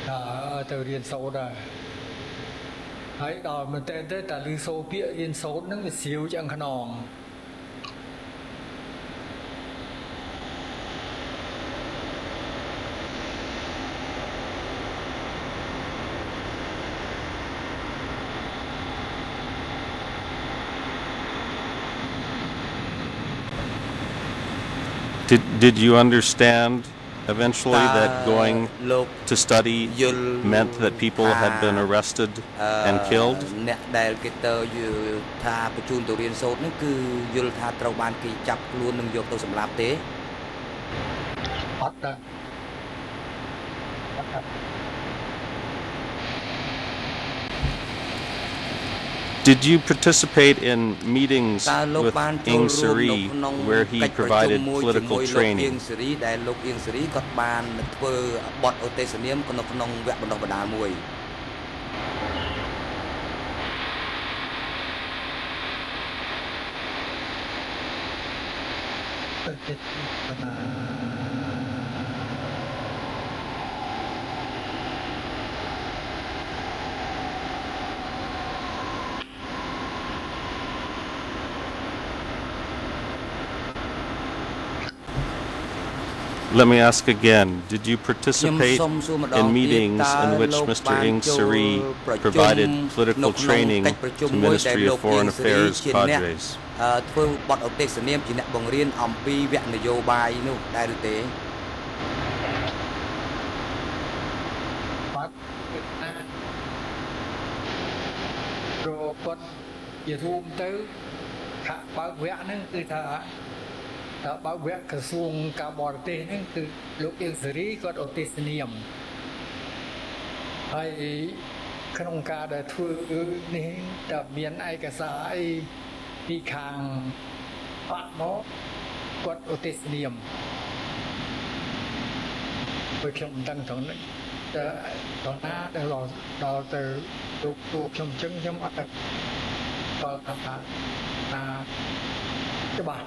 E: ថាទៅរៀនសូត្រដែរហើយដល់មែនតើទៅតែឮសូរពាក្យរៀនសូត្រហ្នឹងវាស្រាវឆ្អឹងខ្នង
C: Did, did you understand eventually that going to study meant that people had been arrested and killed?
G: អ្នកដែលគេទៅថាបញ្ជូនទៅរៀនសូត្រនេះគឺយល់ថាត្រូវបានគេចាប់ខ្លួននិងយកទៅសម្លាប់ទេ
E: អត់ទេអត់ទេ
C: Did you participate in meetings with Ieng Sary where he provided political training? Let me ask again, did you participate in meetings in which Mr. Ieng Sary provided political training to Ministry of Foreign Affairs cadres?
G: ធ្វើបទឧទ្ទេសនាមជាអ្នកបង្រៀនអំពីវគ្គនយោបាយនោះដែរឬទេ
E: ព្រោះគាត់ជារួមទៅថាបើវគ្គហ្នឹងគឺថាបើវគ្គក្រសួងការបរទេសហ្នឹងគឺលោកអៀងសេរីគាត់ឧទ្ទិសនាមហើយក្នុងការដែលធ្វើនេះតើមានឯកសារអីពីខាងបាក់មកគាត់ឧទ្ទិសនាមពេលខ្ញុំមិនដឹងត្រង់នេះតើដល់ណាដែលដល់ទៅលោកពួកខ្ញុំចឹងខ្ញុំអត់បើថាថាច្បាស់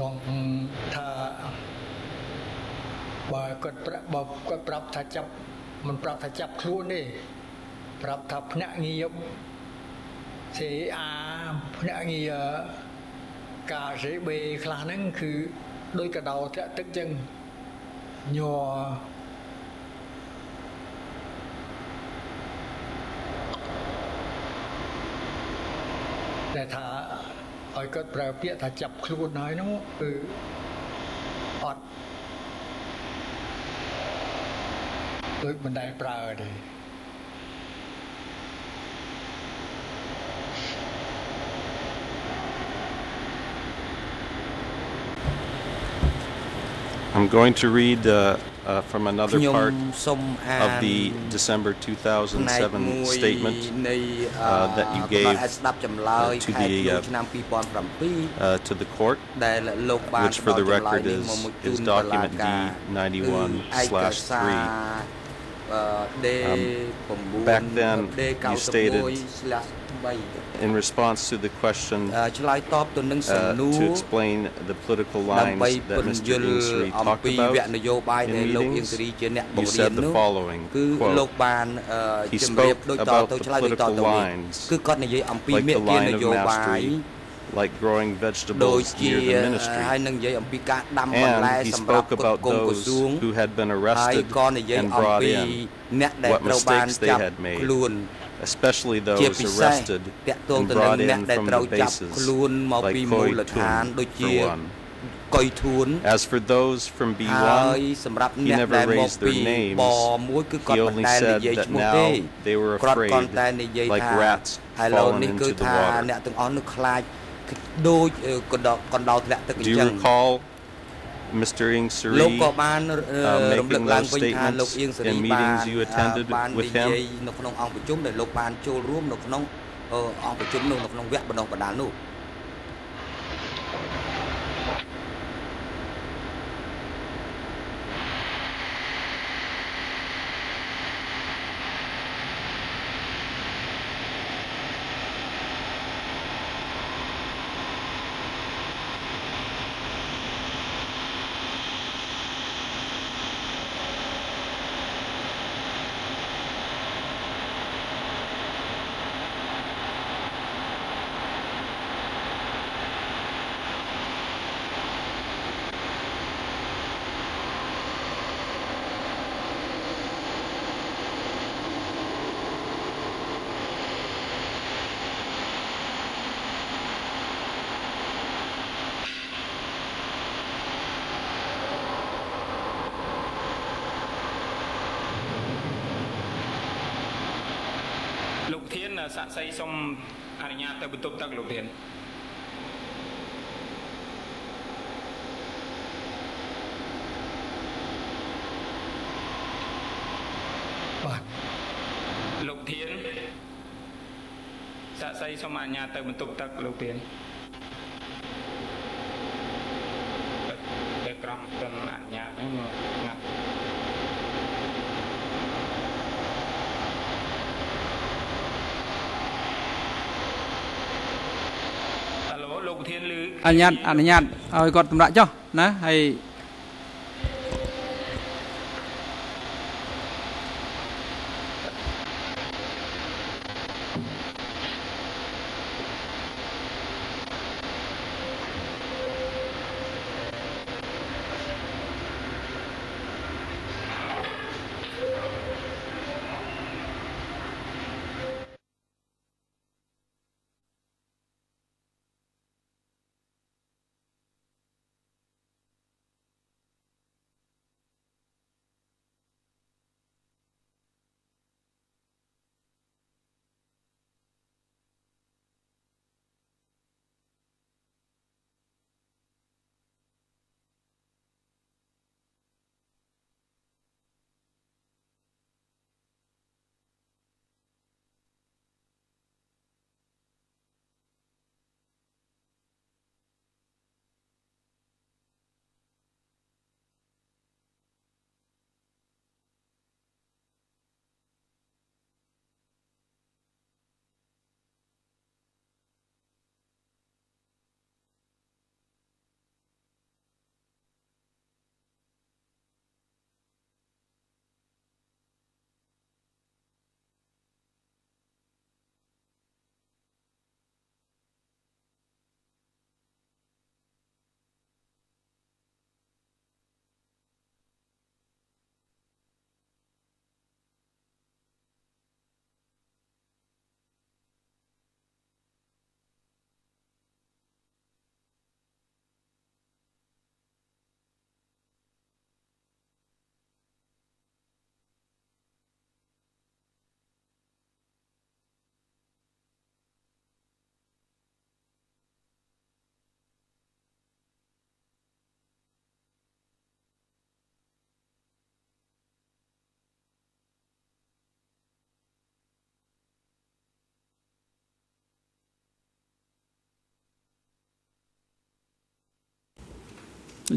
E: ផងថាបើគាត់ប្រាប់បើគាត់ប្រាប់ថាចាប់មិនប្រាប់ថាចាប់ខ្លួនទេប្រាប់ថាភ្នាក់ងារសេអាភ្នាក់ងារកាសេបេខ្លះហ្នឹងគឺដោយកដោធាក់ទឹកចឹងញ័រតែថា ឲ្យគាត់ប្រើពាក្យថាចាប់ខ្លួនហើយនោះគឺអត់ដូចមិនដែលប្រើទេ
C: I'm going to read uh, uh, from another part of the December 2007 statement uh, that you gave uh, to the uh, to the court, which for the record is is document D91/3. Um, back then, you stated in response to the question uh, uh to explain the political lines that Mr. Ieng Sary talked about in meetings, you said the following, quote, he spoke about the political lines like the line of mastery, like growing vegetables near the ministry. And he spoke about those who had been arrested and brought in, what mistakes they had made, especially those arrested and brought in from the bases, like Koy Thuon, for one. As for those from B1, he never raised their names. He only said that now they were afraid, like rats falling into the water. Do you recall Mr. Ing Sari
G: លោកក៏បានរំលឹកឡើងវិញថាលោកអៀងសេរីបានបាននិយាយនៅក្នុងអង្គប្រជុំដែលលោកបានចូលរួមនៅក្នុងអង្គប្រជុំនោះនៅក្នុងវគ្គបណ្ដុះបណ្ដាលនោះ
B: សាក់សីសូមអនុញ្ញាតទៅបន្ទប់ទឹកលោកធានបាទលោកធានសាក់សីសូមអនុញ្ញាតទៅបន្ទប់ទឹកលោកធាន អនុញ្ញាត
A: អនុញ្ញាតឲ្យគាត់តម្រាក់ចុះណាហើយ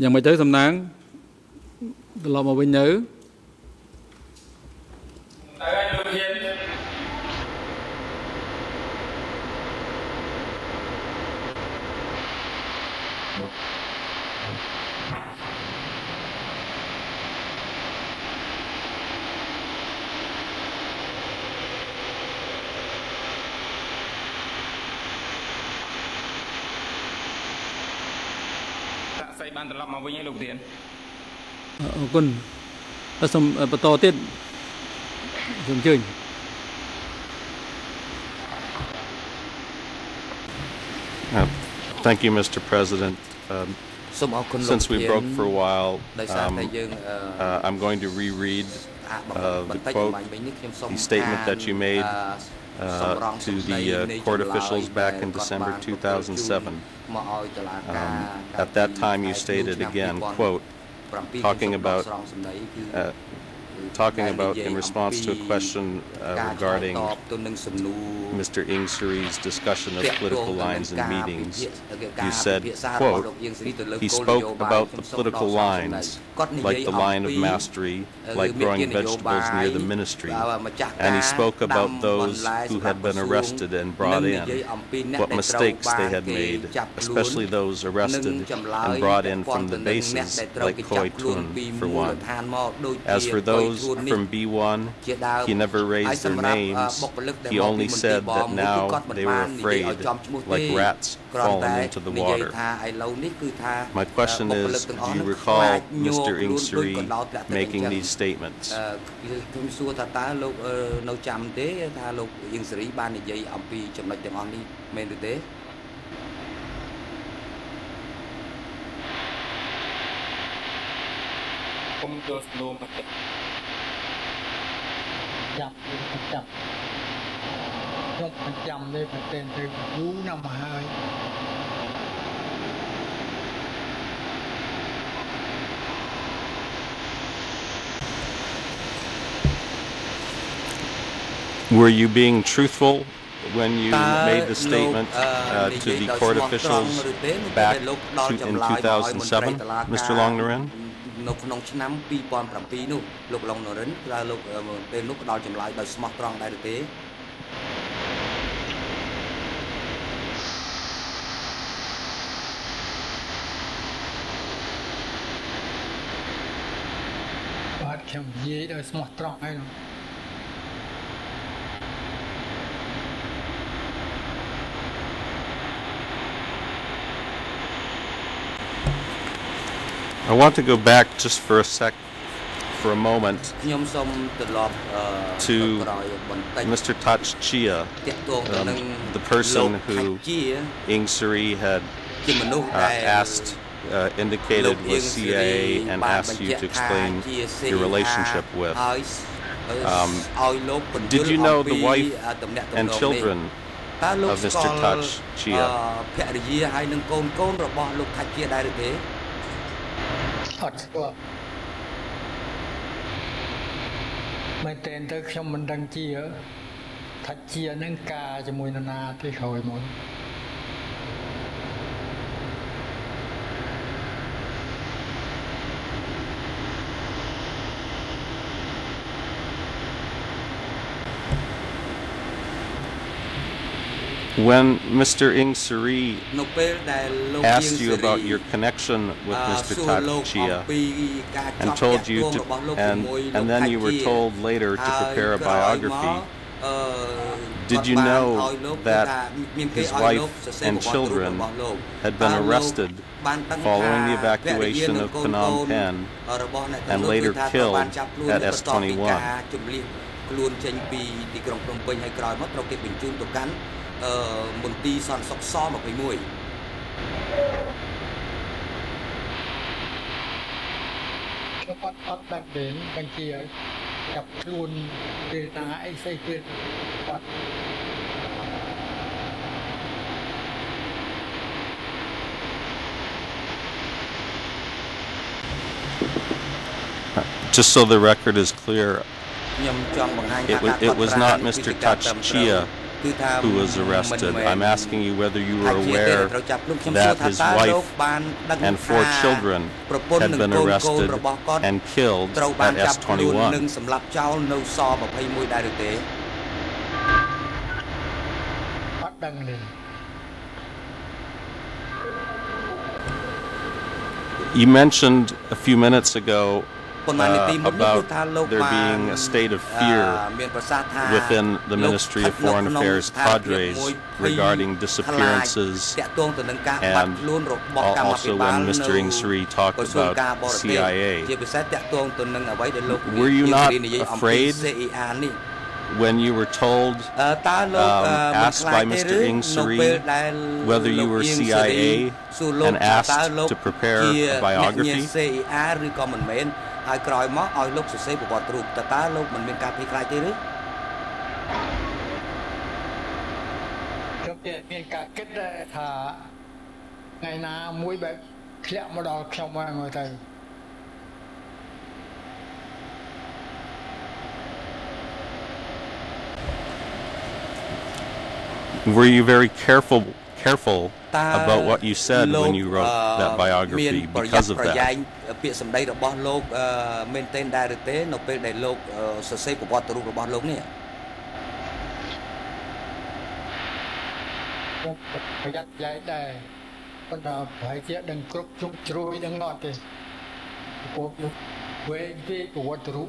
A: យ៉ាងម៉េចទៅសំណាងត្រឡប់មកវិញនៅ
B: បាន រឡប់មកវិញហើយលោកធាន
A: អរគុណសូមបន្តទៀតសូមអញ្ជើញ
C: Thank you, Mr. President. Um, since we broke for a while, um, uh, I'm going to reread uh, the quote, the statement that you made uh, to the uh, court officials back in December 2007. Um, at that time, you stated again, quote, talking about uh, talking about in response to a question uh, regarding Mr. Ieng Sary's discussion of political lines and meetings. You said, quote, he spoke about the political lines, like the line of mastery, like growing vegetables near the ministry, and he spoke about those who had been arrested and brought in, what mistakes they had made, especially those arrested and brought in from the bases, like Koy Thuon, for one. As for those from B1. He never raised their names. He only said that now they were afraid, like rats falling into the water. My question is, do you recall Mr. Ieng Sary making these statements? Were you being truthful when you made the statement uh, to the court officials back to, in 2007, Mr. Long Norin?
G: នៅក្នុងឆ្នាំ2007នោះលោកឡុងនរិនគឺលោកពេលនោះផ្ដល់ចម្លើយដោយស្មោះត្រង់ដែរទេ
E: បាទខ្ញុំនិយាយដោយស្មោះត្រង់ហើយ
C: I want to go back just for a sec, for a moment, to Mr. Tach Chia, um, the person who Ieng Sary had uh, asked, uh, indicated was CIA and asked you to explain your relationship with. Um, did you know the wife and children of Mr. Tach Chia?
E: អត់ស្គាល់មែនតើទៅខ្ញុំមិនដឹងជាថាជានឹងការជាមួយនរណាទេក្រោយមក
C: When Mr. Ieng Sary asked you about your connection with Mr. Tachia and told you to, and, and then you were told later to prepare a biography, did you know that his wife and children had been arrested following the evacuation of Phnom Penh and later killed at S21?
G: ខ្លួនចេញពីទីក្រុងភ្នំពេញហើយក្រោយមកត្រូវគេបញ្ជូនទៅកាន់មន្ទីរសន្តិសុខស21
E: ខ្ញុំអត់អត់ដឹងទេបញ្ជាចាប់ខ្លួនពេលណាអីស្អីទៀតអត់
C: Just so the record is clear, it was, it was not Mr. Touch Chia who was arrested. I'm asking you whether you were aware that his wife and four children had been arrested and killed at S21. You mentioned a few minutes ago uh, about there being a state of fear within the Ministry of Foreign Affairs cadres regarding disappearances and also when Mr. Ieng Sary talked about CIA. Were you not afraid when you were told, um, asked by Mr. Ieng Sary whether you were CIA and asked to prepare a biography?
G: ហើយក្រោយមកឲ្យលោកសរសេរប្រវត្តិរូបតើតើលោកមិនមានការភ័យខ្លាចទេឬ
E: ខ្ញុំមានការគិតដែរថាថ្ងៃណាមួយបែបធ្លាក់មកដល់ខ្ញុំហើយមើលទៅ
C: Were you very careful careful about what you said when you wrote that biography because of that
G: ពាក្យសម្ដីរបស់លោកមែនទែនដែរឬទេនៅពេលដែលលោកសរសេរប្រវត្តិរូបរបស់លោកនេះ
E: ប្រយ័ត្នប្រយែងដែរប៉ុន្តែប្រហែលជាដឹងគ្រប់ជុំជ្រួយដឹងអត់ទេពួកលោកវែងពេកប្រវត្តិរូប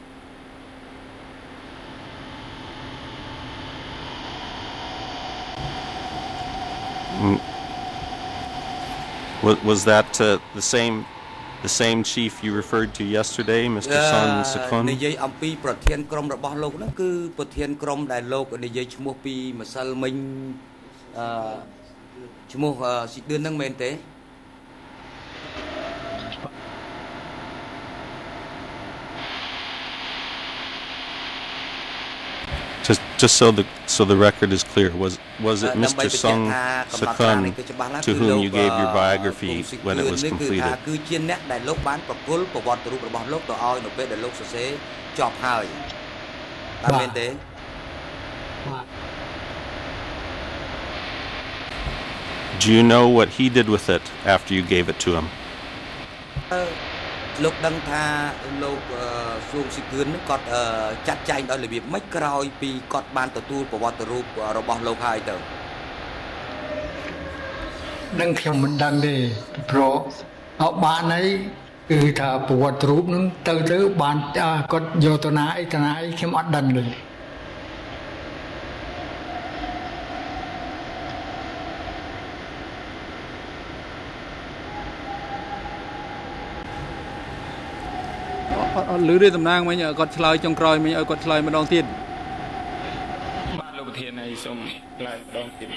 C: Was, was that uh, the same the same chief you referred to yesterday Mr. Son Sakun
G: និយាយអំពីប្រធានក្រុមរបស់លោកហ្នឹងគឺប្រធានក្រុមដែលលោកនិយាយឈ្មោះពីម្សិលមិញអឺឈ្មោះស៊ីដឿនហ្នឹងមែនទេ
C: Just, just so the so the record is clear, was was it Mr. Sung Sakun to whom you gave your biography when it was completed?
G: គឺជាអ្នកដែលលោកបានប្រគល់ប្រវត្តិរូបរបស់លោកទៅឲ្យនៅពេលដែលលោកសរសេរចប់ហើយបានមែនទេ
C: Do you know what he did with it after you gave it to him?
G: លោកដឹងថាលោកសួងស៊ីគឿននឹងគាត់ចាត់ចែងដោយរបៀបម៉េចក្រោយពីគាត់បានទទួលប្រវត្តិរូបរបស់លោកហើយទៅ
E: នឹងខ្ញុំមិនដឹងទេព្រោះអត់បានអីគឺថាប្រវត្តិរូបនឹងទៅទៅបានគាត់យកទៅណាអីទៅណាអីខ្ញុំអត់ដឹងទេ
A: អត់លឺទេតំណាងមិញគាត់ឆ្លើយចុងក្រោយមិញឲ្យគាត់ឆ្លើយម្ដងទៀត
B: បាទលោកប្រធានហើយសូមឆ្លើយម្ដងទៀត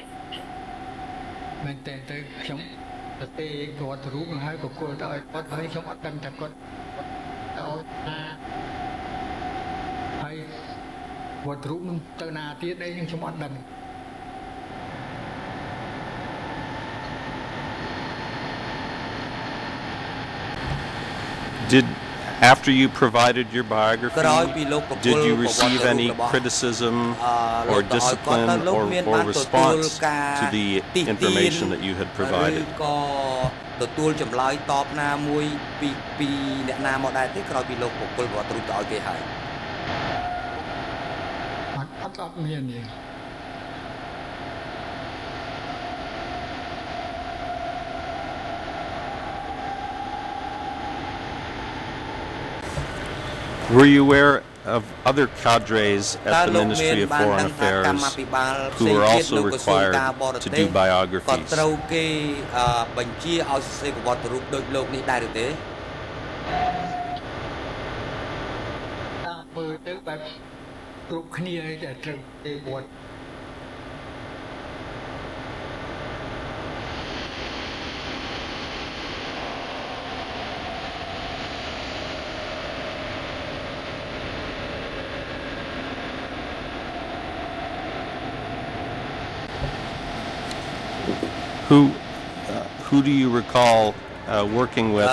E: មែនតើទៅខ្ញុំទៅទេគាត់រូបនឹងហើយក៏គល់ទៅឲ្យគាត់ហើយខ្ញុំអត់ដឹងថាគាត់ទៅឲ្យណាហើយគាត់រូបនឹងទៅណាទៀតអីខ្ញុំអត់ដឹង
C: Did after you provided your biography, did you receive any criticism or discipline or, or response to the information that you had provided?
G: ទទួលចម្លើយតបណាមួយពីពីអ្នកណាមកដែរទេក្រោយពីលោកបុគ្គលវត្តរូបទៅឲ្យគេហើយ
E: អត់អត់អត់មានទេ
C: Were you aware of other cadres at the Ministry of Foreign Affairs who were also required to do biographies?
G: ត្ who
C: do you recall uh, working with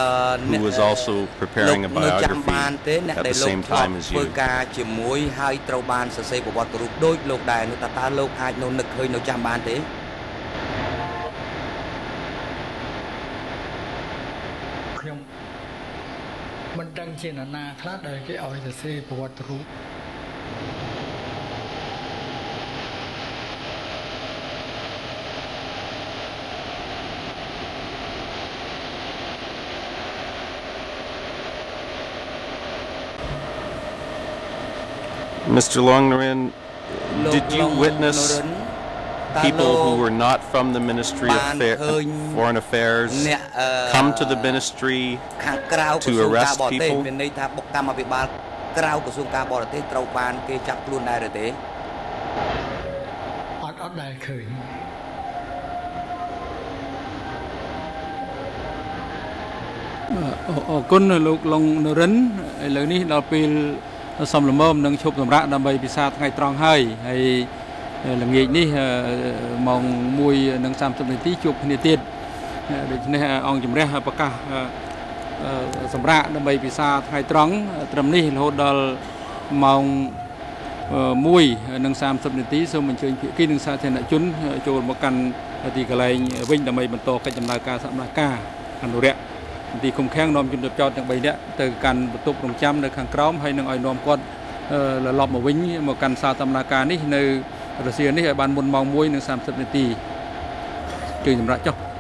C: who was also preparing a biography at the same time as you ធ្វើ
G: ការជាមួយហើយត្រូវបានសរសេរប្រវត្តិរូបដូចលោកដែរនោះតើតើលោកអាចនៅនឹកឃើញនៅចាំបានទេ
E: ខ្ញុំមិនដឹងជានរណាខ្លះដែលគេឲ្យសរសេរប្រវត្តិរូប
C: Mr. Long Norin, did you witness people who were not from the Ministry of Fa- Foreign Affairs come to the ministry to arrest people?
G: ក្រៅក្រសួងការបរទេសត្រូវបានគេចាប់ខ្លួនដែរឬទេ
E: អត់អត់ដែរឃើញ
A: អរគុណលោកលងនរិនឥឡូវនេះដល់ពេល សំលមមនឹងឈប់សម្រាកដើម្បីពិសាថ្ងៃត្រង់ហើយហើយល្ងាចនេះម៉ោង1:30នាទីជួបគ្នាទៀតដូច្នេះអង្គជំរះប្រកាសសម្រាប់ដើម្បីពិសាថ្ងៃត្រង់ត្រឹមនេះរហូតដល់ម៉ោង1:30នាទីសូមអញ្ជើញភាគីនិងសាធារណជន ចូលមកកាន់ទីកន្លែងវិញដើម្បីបន្តកិច្ចដំណើរការសម្ដែងការអនុរិយមន្ទីរឃុំឃាំងនាំជនរត់ចោតទាំង3នាក់ទៅកាន់បន្ទប់រងចាំនៅខាងក្រោមហើយនឹងឲ្យនាំគាត់ត្រឡប់មកវិញមកកាន់សាលដំណើរការនេះនៅរសៀលនេះឲ្យបានមុនម៉ោង1:30នាទីជួយសម្រាប់ចុះ